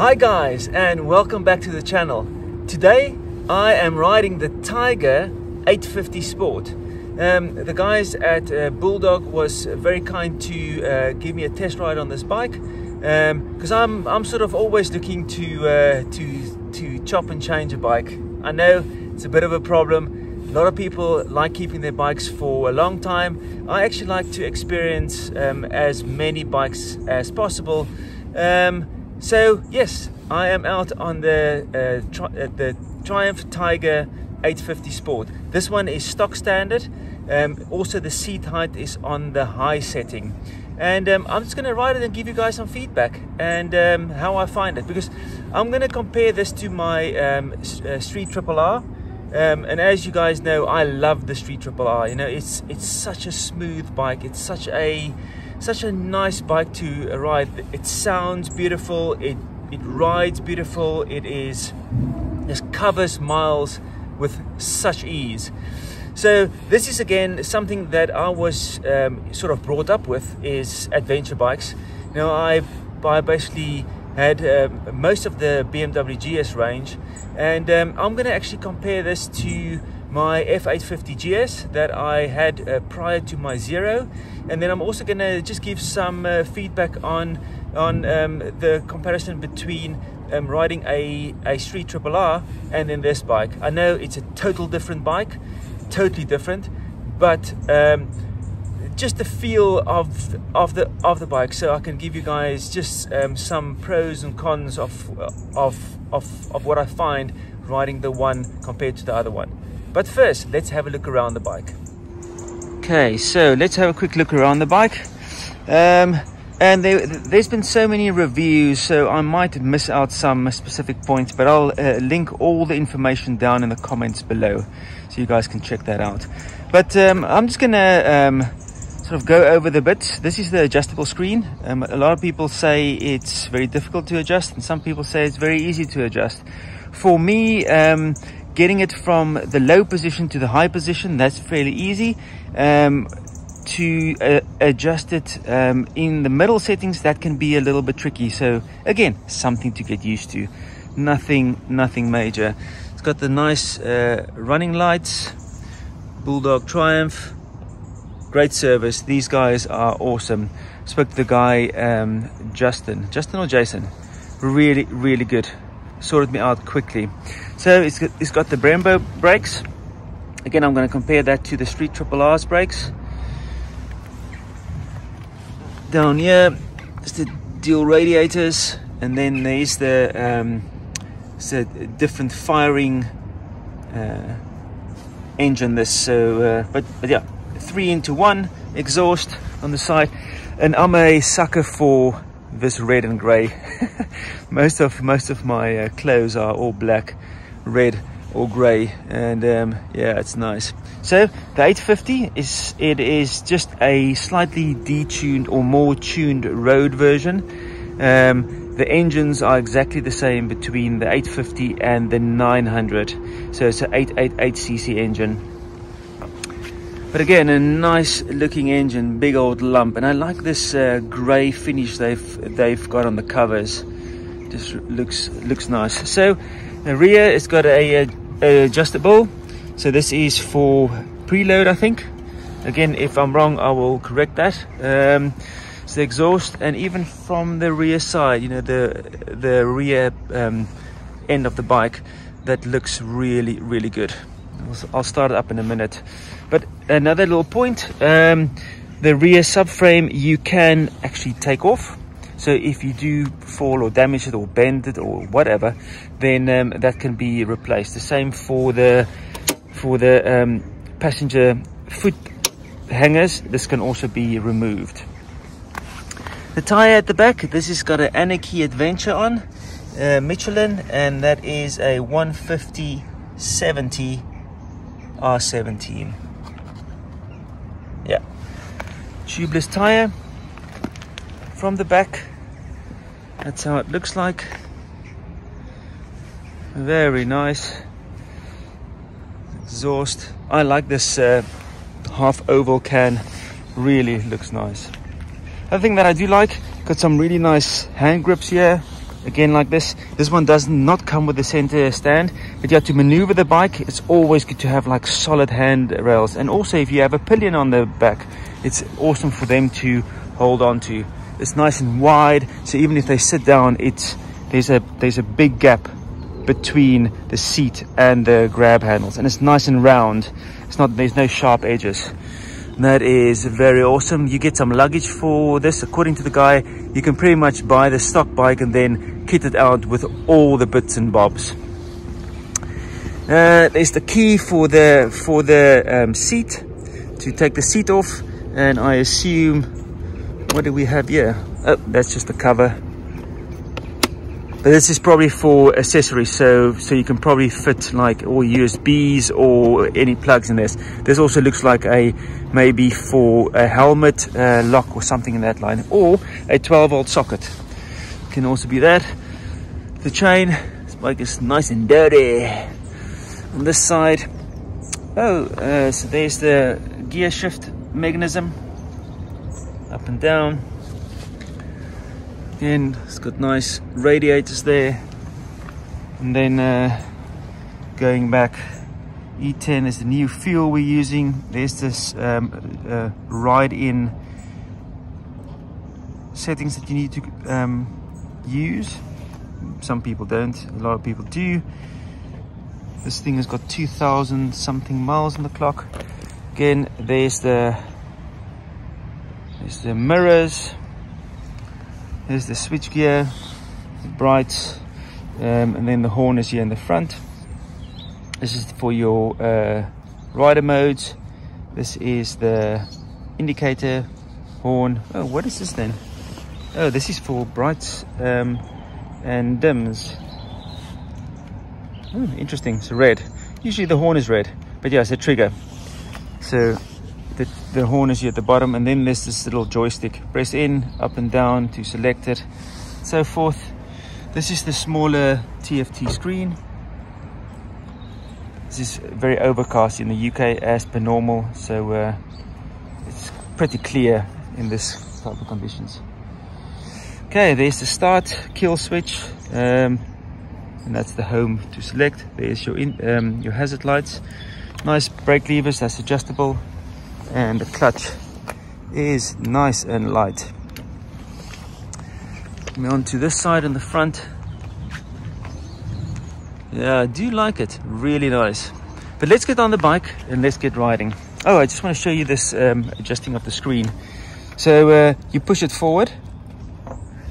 Hi guys and welcome back to the channel. Today I am riding the Tiger 850 Sport. Um, the guys at uh, Bulldog was very kind to uh, give me a test ride on this bike because um, I'm I'm sort of always looking to uh, to to chop and change a bike. I know it's a bit of a problem. A lot of people like keeping their bikes for a long time. I actually like to experience um, as many bikes as possible. So yes, I am out on the uh, tri uh, the Triumph Tiger 850 Sport. This one is stock standard. Um, also, the seat height is on the high setting. And um, I'm just going to ride it and give you guys some feedback and um, how I find it because I'm going to compare this to my um, uh, Street Triple R. Um, and as you guys know, I love the Street Triple R. You know, it's it's such a smooth bike. It's such a such a nice bike to ride. It sounds beautiful. It it rides beautiful. It is just covers miles with such ease. So this is again something that I was um, sort of brought up with is adventure bikes. Know, I I basically had uh, most of the BMW GS range, and um, I'm going to actually compare this to my F850 GS that I had uh, prior to my Zero, and then I'm also going to just give some uh, feedback on on um, the comparison between um, riding a, a Street Triple R and then this bike. I know it's a total different bike, totally different, but um, just the feel of of the of the bike. So I can give you guys just um, some pros and cons of of of of what I find riding the one compared to the other one. But first, let's have a look around the bike. Okay, so let's have a quick look around the bike. Um, and there, has been so many reviews, so I might miss out some specific points, but I'll uh, link all the information down in the comments below so you guys can check that out. But um, I'm just gonna um, sort of go over the bits. This is the adjustable screen. Um, a lot of people say it's very difficult to adjust, and some people say it's very easy to adjust. For me, um, getting it from the low position to the high position, that's fairly easy. Um, to uh, adjust it um, in the middle settings that can be a little bit tricky. So again something to get used to. Nothing nothing major. It's got the nice uh, running lights. Bulldog triumph. Great service. These guys are awesome. Spoke to the guy um, justin. Justin or jason? Really really good sorted me out quickly. So it's got, it's got the brembo brakes. Again i'm going to compare that to the street triple r's brakes. Down here is the dual radiators and then there's the um, the different firing uh, engine this so uh, but, but yeah three into one exhaust on the side. And I'm a sucker for this red and gray most of most of my uh, clothes are all black red or gray and um, yeah it's nice. So the 850 is it is just a slightly detuned or more tuned road version. Um, the engines are exactly the same between the 850 and the 900 so it's an 888cc engine but again a nice looking engine big old lump. And I like this uh, gray finish they've they've got on the covers. Just looks looks nice. So the rear it's got a, a adjustable. So this is for preload I think. Again if I'm wrong I will correct that. Um, it's the exhaust and even from the rear side you know the the rear um, end of the bike that looks really really good. I'll start it up in a minute but another little point um, the rear subframe you can actually take off so if you do fall or damage it or bend it or whatever, then um, that can be replaced. The same for the for the um, passenger foot hangers. This can also be removed. The tire at the back. This has got an Anakee Adventure on uh, Michelin, and that is a 150 70 R17. Yeah, tubeless tire from the back. That's how it looks like. Very nice. Exhaust. I like this uh, half oval can. Really looks nice. Other thing that I do like got some really nice hand grips here. Again like this. This one does not come with the center stand but you have to maneuver the bike. It's always good to have like solid hand rails and also if you have a pillion on the back it's awesome for them to hold on to. It's nice and wide so even if they sit down it's there's a there's a big gap between the seat and the grab handles and it's nice and round. It's not there's no sharp edges. That is very awesome. You get some luggage for this. According to the guy you can pretty much buy the stock bike and then kit it out with all the bits and bobs. Uh, there's the key for the for the um, seat to take the seat off and I assume what do we have here? Oh that's just the cover. But this is probably for accessories so so you can probably fit like all usbs or any plugs in this. This also looks like a maybe for a helmet lock or something in that line or a 12 volt socket. Can also be that. The chain this bike is nice and dirty. On this side oh uh, so there's the gear shift mechanism up and down Again, it's got nice radiators there. And then uh, going back, E10 is the new fuel we're using. There's this um, uh, ride-in settings that you need to um, use. Some people don't, a lot of people do. This thing has got 2,000 something miles on the clock. Again, there's the there's the mirrors there's the switch gear, the brights, um, and then the horn is here in the front. This is for your uh, rider modes. This is the indicator horn. Oh, what is this then? Oh, this is for brights um, and dims. Oh, interesting. So red. Usually the horn is red, but yeah, it's a trigger. So the, the horn is here at the bottom and then there's this little joystick. Press in up and down to select it so forth. This is the smaller TFT screen. This is very overcast in the UK as per normal so uh, it's pretty clear in this type of conditions. Okay there's the start kill switch um, and that's the home to select. There's your in, um, your hazard lights nice brake levers that's adjustable and the clutch is nice and light. Coming on to this side in the front. Yeah, I do like it. Really nice. But let's get on the bike and let's get riding. Oh, I just want to show you this um, adjusting of the screen. So uh, you push it forward.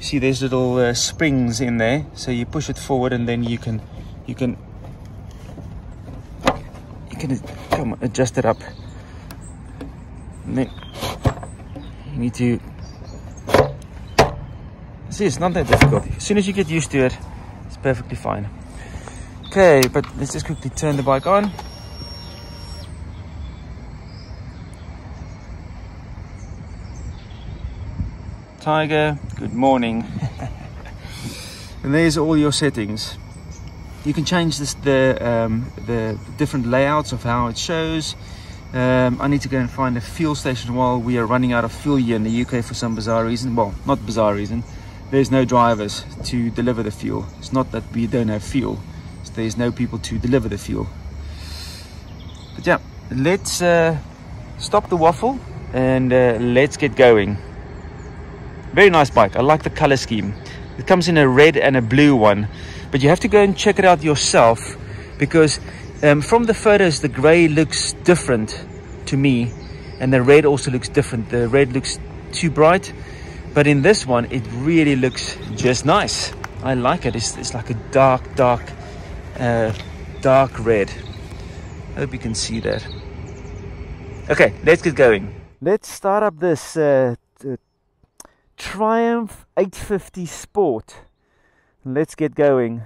See, there's little uh, springs in there. So you push it forward, and then you can, you can, can come adjust it up? You need to see it's not that difficult. As soon as you get used to it it's perfectly fine. Okay but let's just quickly turn the bike on. Tiger good morning. And there's all your settings you can change this the um, the different layouts of how it shows um, I need to go and find a fuel station while we are running out of fuel here in the UK for some bizarre reason. Well, not bizarre reason. There's no drivers to deliver the fuel. It's not that we don't have fuel. there's no people to deliver the fuel. But yeah, let's uh, stop the waffle and uh, let's get going. Very nice bike. I like the color scheme. It comes in a red and a blue one. But you have to go and check it out yourself because um, from the photos, the grey looks different to me, and the red also looks different. The red looks too bright, but in this one, it really looks just nice. I like it. It's, it's like a dark, dark, uh, dark red. I hope you can see that. Okay, let's get going. Let's start up this uh, Triumph 850 Sport. Let's get going.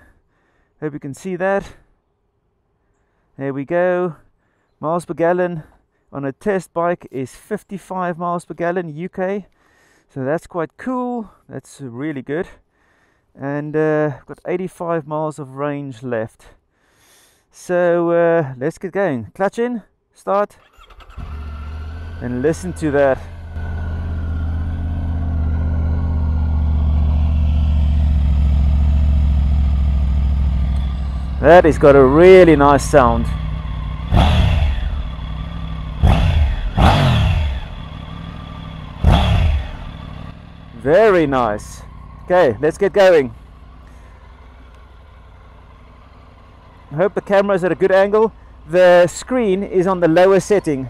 Hope you can see that. There we go. Miles per gallon on a test bike is 55 miles per gallon UK. So that's quite cool. That's really good. And uh, got 85 miles of range left. So uh, let's get going. Clutch in, start, and listen to that. That has got a really nice sound. Very nice. Okay, let's get going. I hope the camera is at a good angle. The screen is on the lower setting.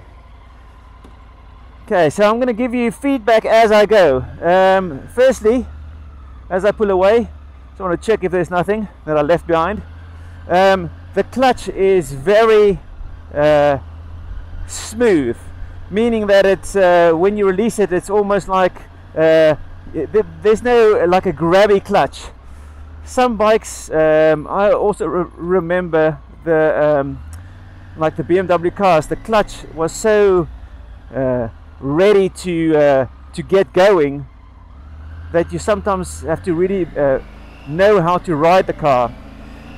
Okay, so I'm going to give you feedback as I go. Um, firstly, as I pull away, just want to check if there's nothing that I left behind. Um, the clutch is very uh, smooth, meaning that it's uh, when you release it, it's almost like uh, there's no like a grabby clutch. Some bikes, um, I also re remember the um, like the BMW cars, the clutch was so uh, ready to uh, to get going that you sometimes have to really uh, know how to ride the car.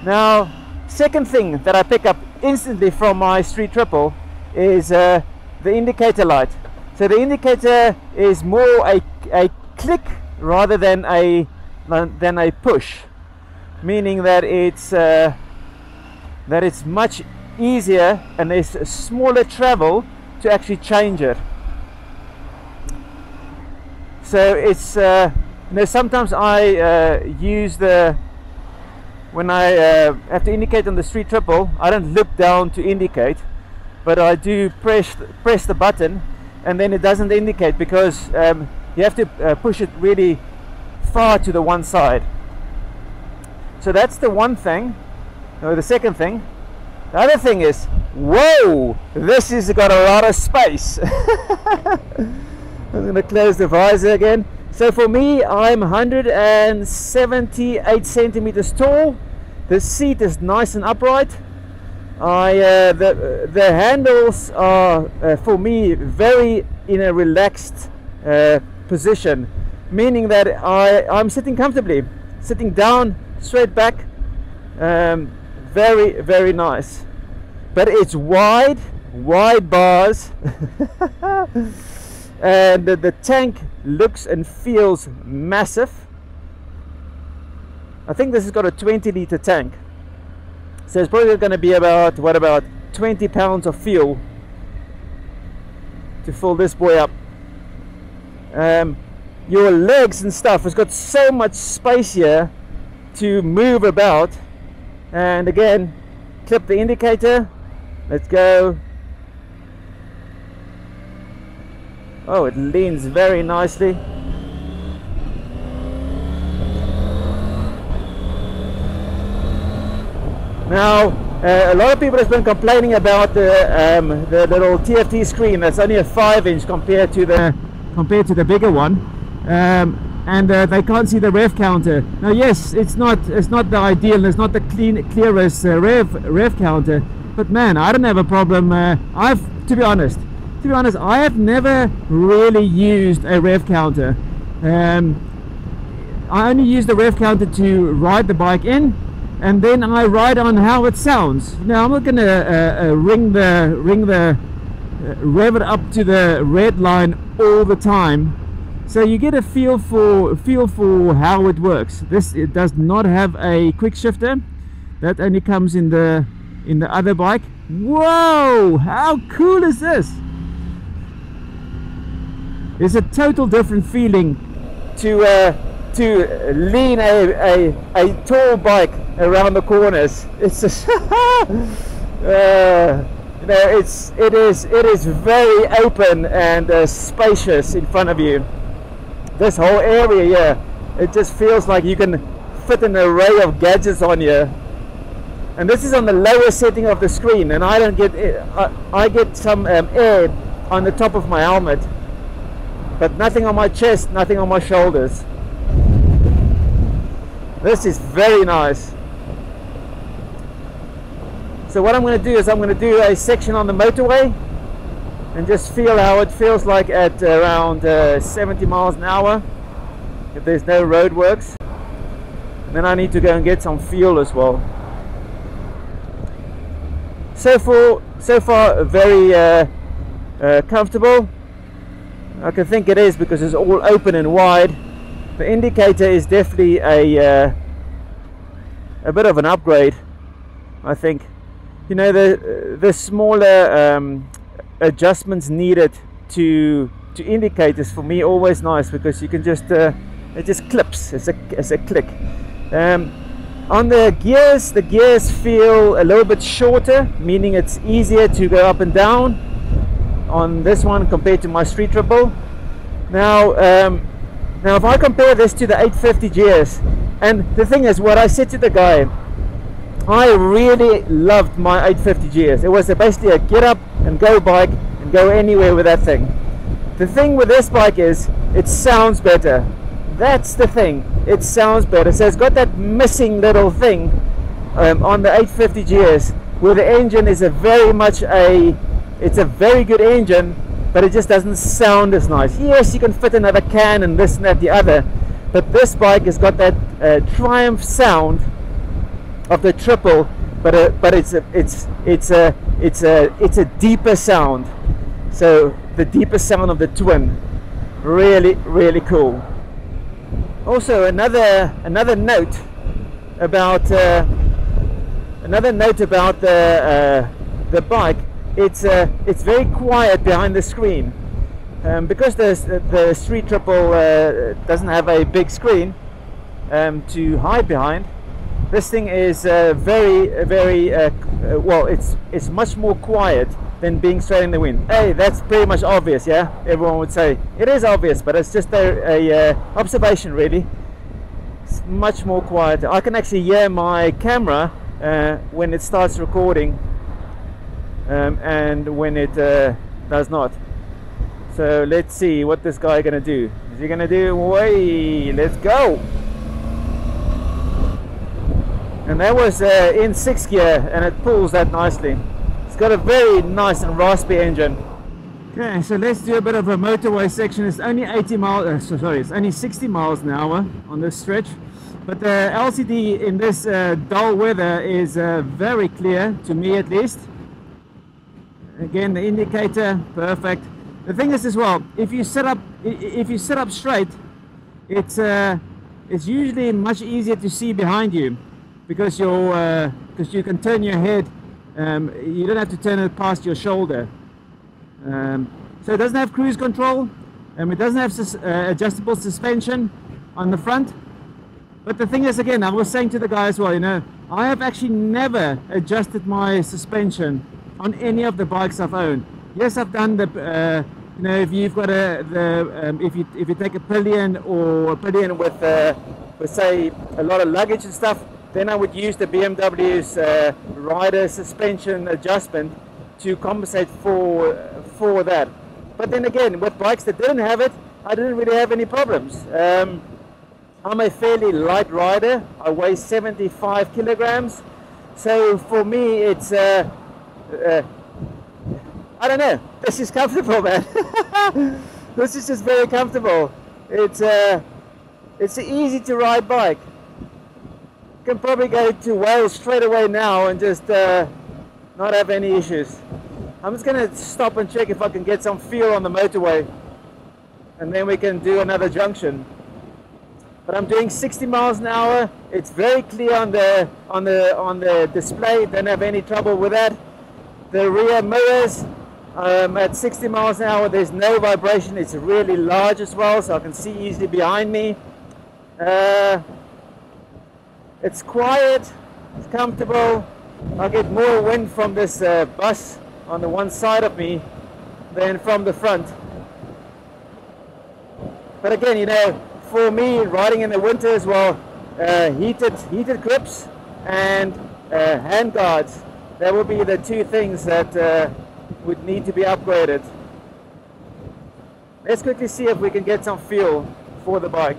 Now, second thing that I pick up instantly from my street triple is uh, the indicator light. So the indicator is more a, a click rather than a than a push, meaning that it's uh, that it's much easier and there's smaller travel to actually change it. So it's uh, you know sometimes I uh, use the when I uh, have to indicate on the street triple, I don't look down to indicate, but I do press press the button, and then it doesn't indicate because um, you have to uh, push it really far to the one side. So that's the one thing. Or the second thing. The other thing is, whoa, this has got a lot of space. I'm going to close the visor again. So for me, I'm 178 centimeters tall. The seat is nice and upright. I uh, the the handles are uh, for me very in a relaxed uh, position, meaning that I, I'm sitting comfortably, sitting down, straight back, um, very, very nice. But it's wide, wide bars, and the, the tank looks and feels massive. I think this has got a 20 litre tank. So it's probably going to be about, what about 20 pounds of fuel to fill this boy up. Um, your legs and stuff has got so much space here to move about. And again clip the indicator. Let's go. Oh it leans very nicely now uh, a lot of people have been complaining about the, um, the little TFT screen that's only a 5 inch compared to the compared to the bigger one. Um, and uh, they can't see the rev counter. Now yes it's not it's not the ideal it's not the clean clearest uh, rev rev counter but man I don't have a problem uh, I've to be honest to be honest I have never really used a rev counter. Um, I only use the rev counter to ride the bike in and then I ride on how it sounds. Now I'm not gonna uh, uh, ring the ring the uh, rev it up to the red line all the time. So you get a feel for feel for how it works. This it does not have a quick shifter. That only comes in the in the other bike. Whoa! How cool is this? It's a total different feeling to uh, to lean a, a, a tall bike around the corners. It's just uh, you know it's it is it is very open and uh, spacious in front of you. This whole area here it just feels like you can fit an array of gadgets on you. And this is on the lower setting of the screen and I don't get it I, I get some um, air on the top of my helmet. But nothing on my chest nothing on my shoulders this is very nice so what I'm going to do is I'm going to do a section on the motorway and just feel how it feels like at around uh, 70 miles an hour if there's no roadworks. Then I need to go and get some fuel as well. So far, so far very uh, uh, comfortable. I can think it is because it's all open and wide. The indicator is definitely a uh, a bit of an upgrade I think. You know the the smaller um, adjustments needed to to indicators for me always nice because you can just uh, it just clips. It's a, it's a click. Um, on the gears the gears feel a little bit shorter meaning it's easier to go up and down on this one compared to my street triple now um, now if I compare this to the 850 GS and the thing is what I said to the guy I really loved my 850 GS it was basically a get up and go bike and go anywhere with that thing the thing with this bike is it sounds better. That's the thing. It sounds better. So it's got that missing little thing um, on the 850 GS where the engine is a very much a it's a very good engine but it just doesn't sound as nice. Yes, you can fit another can and this and that the other but this bike has got that uh, Triumph sound of the triple but uh, but it's a, it's it's a it's a it's a deeper sound. So the deeper sound of the twin. Really really cool. Also another another note about uh, another note about the uh, the bike it's uh, it's very quiet behind the screen um, because the, the street triple uh, doesn't have a big screen um, to hide behind this thing is uh, very very uh, well it's it's much more quiet than being straight in the wind. Hey, that's pretty much obvious, yeah? Everyone would say. It is obvious, but it's just a, a uh, observation, really. It's much more quiet. I can actually hear my camera uh, when it starts recording um, and when it uh, does not. So let's see what this guy gonna do. Is he gonna do? Way, let's go! And that was uh, in sixth gear, and it pulls that nicely. It's got a very nice and raspy engine. Okay, so let's do a bit of a motorway section. It's only 80 miles, uh, so sorry, it's only 60 miles an hour on this stretch. But the LCD in this uh, dull weather is uh, very clear, to me at least. Again, the indicator, perfect. The thing is as well, if you set up, if you set up straight, it's uh, it's usually much easier to see behind you because you're because uh, you can turn your head um, you don't have to turn it past your shoulder. Um, so it doesn't have cruise control, and it doesn't have sus uh, adjustable suspension on the front. But the thing is, again, I was saying to the guy as well, you know, I have actually never adjusted my suspension on any of the bikes I've owned. Yes, I've done the, uh, you know, if you've got a, the, um, if you if you take a pillion or a pillion with, uh, with say, a lot of luggage and stuff, then I would use the BMW's uh, rider suspension adjustment to compensate for for that. But then again, with bikes that didn't have it, I didn't really have any problems. Um, I'm a fairly light rider. I weigh 75 kilograms, so for me it's uh, uh, I don't know. This is comfortable, man. this is just very comfortable. It's uh, it's easy to ride bike can probably go to Wales straight away now and just uh, not have any issues. I'm just going to stop and check if I can get some feel on the motorway and then we can do another junction. But I'm doing 60 miles an hour. It's very clear on the on the on the display. Don't have any trouble with that. The rear mirrors um, at 60 miles an hour. There's no vibration. It's really large as well, so I can see easily behind me. Uh, it's quiet, it's comfortable. I get more wind from this uh, bus on the one side of me than from the front. But again, you know, for me, riding in the winter as well, uh, heated heated grips and uh, hand guards, that would be the two things that uh, would need to be upgraded. Let's quickly see if we can get some feel for the bike.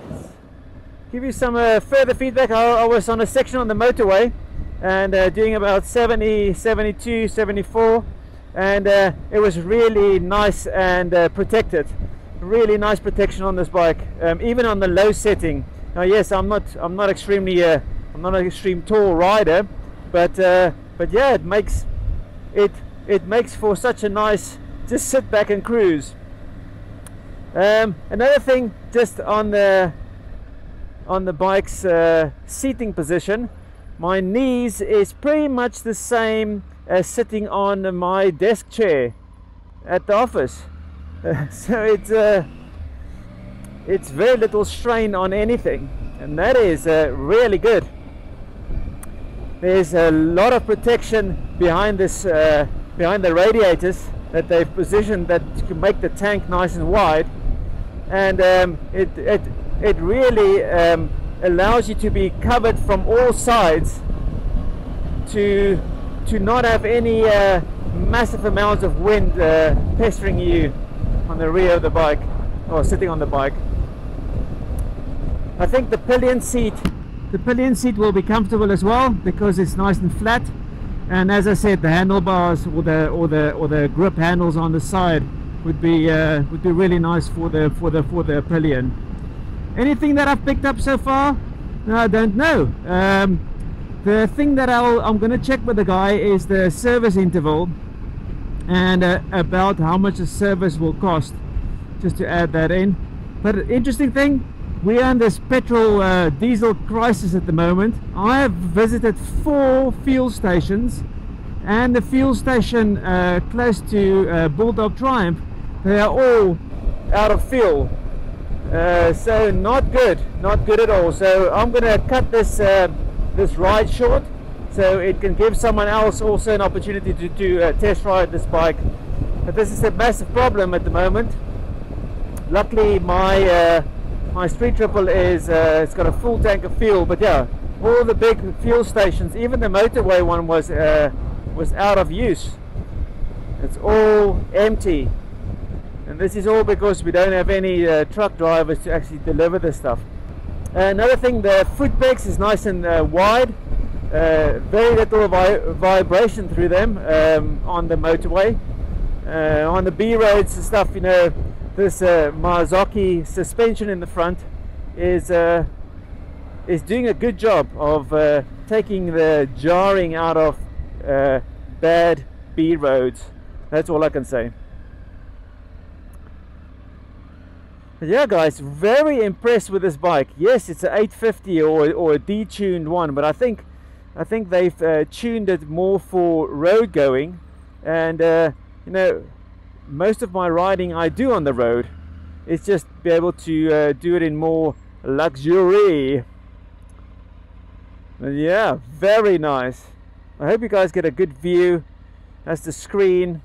Give you some uh, further feedback. I, I, was on a section on the motorway and uh, doing about 70 72 74 and uh, it was really nice and uh, protected. Really nice protection on this bike um, even on the low setting. Now yes I'm not I'm not extremely uh, I'm not an extreme tall rider but but yeah it makes it it makes for such a nice just sit back and cruise um, another thing just on the on the bike's uh, seating position my knees is pretty much the same as sitting on my desk chair at the office. So it's uh, it's very little strain on anything, and that is uh, really good. There's a lot of protection behind this uh, behind the radiators that they've positioned that to make the tank nice and wide, and um, it it it really um, allows you to be covered from all sides to to not have any uh, massive amounts of wind uh, pestering you on the rear of the bike or sitting on the bike. I think the pillion seat the pillion seat will be comfortable as well because it's nice and flat. And as I said the handlebars or the or the or the grip handles on the side would be uh, would be really nice for the for the for the pillion anything that I've picked up so far? No, I don't know. Um, the thing that I'll, I'm going to check with the guy is the service interval and uh, about how much the service will cost just to add that in. But interesting thing we are in this petrol uh, diesel crisis at the moment. I have visited four fuel stations and the fuel station uh, close to uh, Bulldog Triumph they are all out of fuel. Uh, so not good not good at all. So I'm gonna cut this uh, this ride short so it can give someone else also an opportunity to do a test ride this bike. But this is a massive problem at the moment. Luckily my uh, my street triple is uh, it's got a full tank of fuel but yeah all the big fuel stations even the motorway one was uh, was out of use. It's all empty. And this is all because we don't have any uh, truck drivers to actually deliver this stuff. Another thing the foot pegs is nice and uh, wide. Uh, very little vi vibration through them um, on the motorway. Uh, on the B roads and stuff you know this uh, Marzocchi suspension in the front is uh, is doing a good job of uh, taking the jarring out of uh, bad B roads. That's all I can say. Yeah guys, very impressed with this bike. Yes, it's an 850 or, or a detuned one, but I think I think they've uh, tuned it more for road going and uh, you know most of my riding I do on the road it's just be able to uh, do it in more luxury. But yeah very nice. I hope you guys get a good view. That's the screen.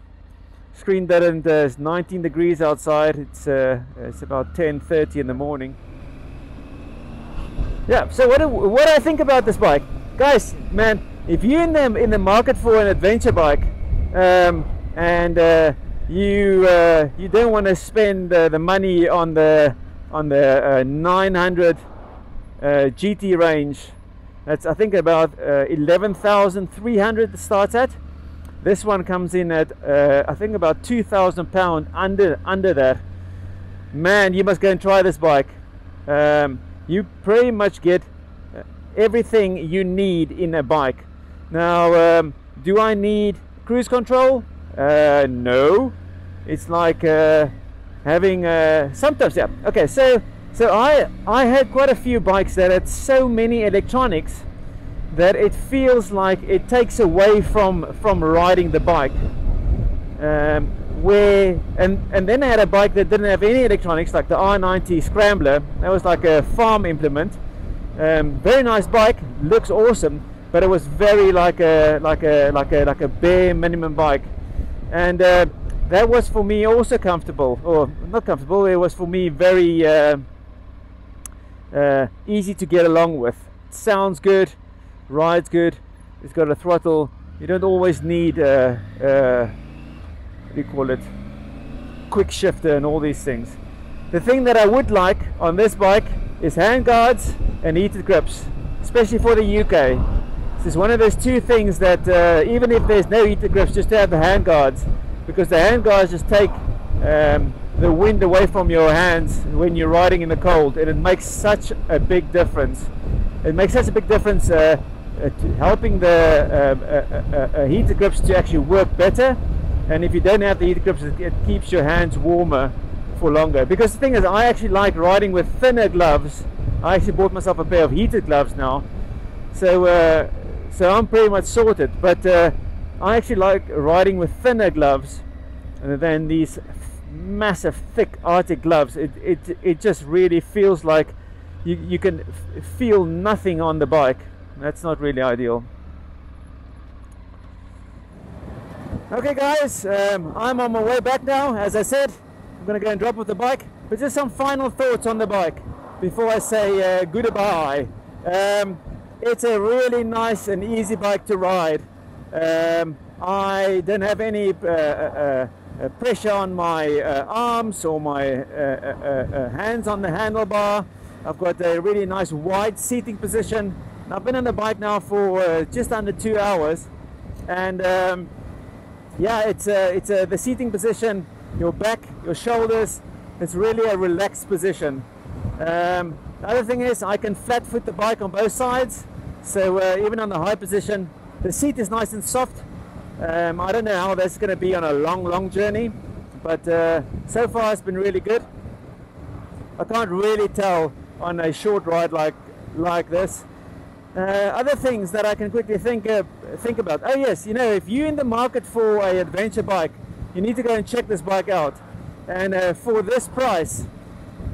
Screen that and uh, it's 19 degrees outside. It's uh, it's about 10:30 in the morning. Yeah so what do, what do I think about this bike? Guys man if you're in the in the market for an adventure bike um, and uh, you uh, you don't want to spend uh, the money on the on the uh, 900 uh, GT range. That's I think about uh, 11,300 starts at. This one comes in at uh, I think about 2,000 pound under under that. Man you must go and try this bike. Um, you pretty much get everything you need in a bike. Now um, do I need cruise control uh, no, it's like uh, having uh, sometimes yeah. Okay, so so I I had quite a few bikes that had so many electronics that it feels like it takes away from from riding the bike. Um, where and and then I had a bike that didn't have any electronics, like the R90 Scrambler. That was like a farm implement. Um, very nice bike, looks awesome, but it was very like a like a like a like a bare minimum bike and uh, that was for me also comfortable or not comfortable it was for me very uh, uh, easy to get along with. It sounds good rides good it's got a throttle you don't always need uh, uh, what do you call it quick shifter and all these things. The thing that I would like on this bike is hand guards and heated grips especially for the UK is one of those two things that uh, even if there's no heater grips, just to have the hand guards, because the hand guards just take um, the wind away from your hands when you're riding in the cold, and it makes such a big difference. It makes such a big difference uh, uh, helping the uh, uh, uh, heater grips to actually work better. And if you don't have the heater grips, it, it keeps your hands warmer for longer. Because the thing is, I actually like riding with thinner gloves. I actually bought myself a pair of heated gloves now. So so I'm pretty much sorted but uh, I actually like riding with thinner gloves than these massive thick arctic gloves. It, it, it just really feels like you, you can feel nothing on the bike. That's not really ideal. Okay guys um, I'm on my way back now as I said. I'm gonna go and drop off the bike but just some final thoughts on the bike before I say uh, goodbye. Um, it's a really nice and easy bike to ride. Um, I don't have any uh, uh, uh pressure on my uh, arms or my uh, hands on the handlebar. I've got a really nice wide seating position. I've been on the bike now for just under two hours. And um, yeah it's it's the seating position your back your shoulders it's really a relaxed position. Um, the other thing is I can flat foot the bike on both sides so uh, even on the high position the seat is nice and soft. Um, I don't know how that's going to be on a long long journey but uh, so far it's been really good. I can't really tell on a short ride like like this. Uh, other things that I can quickly think think about. Oh yes you know if you're in the market for a adventure bike you need to go and check this bike out. And uh, for this price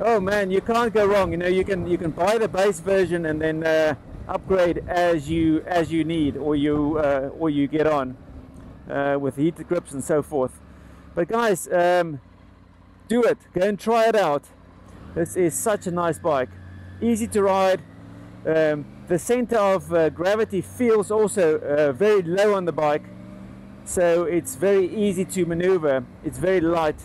oh man you can't go wrong. You know you can you can buy the base version and then uh, upgrade as you as you need or you uh, or you get on uh, with heated grips and so forth. But guys um, do it. Go and try it out. This is such a nice bike. Easy to ride. Um, the center of uh, gravity feels also uh, very low on the bike. So it's very easy to maneuver. It's very light.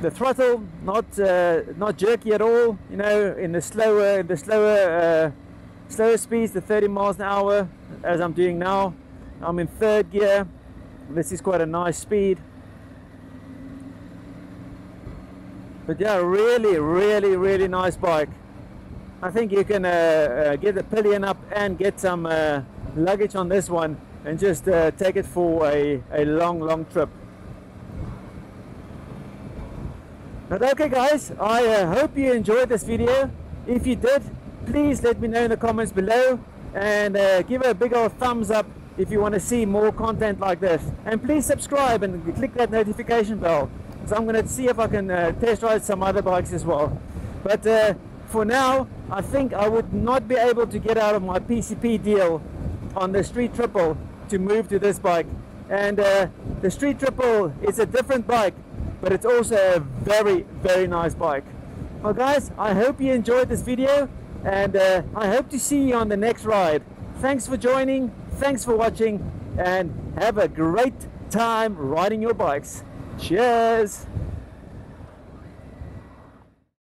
The throttle not uh, not jerky at all you know in the slower in the slower uh, slower speeds the 30 miles an hour as I'm doing now. I'm in third gear. This is quite a nice speed. But yeah really really really nice bike. I think you can uh, uh get the pillion up and get some uh, luggage on this one and just uh, take it for a, a long long trip. But okay guys I uh, hope you enjoyed this video. If you did please let me know in the comments below and uh, give a big old thumbs up if you want to see more content like this. And please subscribe and click that notification bell so I'm going to see if I can uh, test ride some other bikes as well. But uh, for now I think I would not be able to get out of my PCP deal on the Street Triple to move to this bike. And uh, the Street Triple is a different bike but it's also a very very nice bike. Well guys I hope you enjoyed this video and uh, I hope to see you on the next ride. Thanks for joining thanks for watching and have a great time riding your bikes. Cheers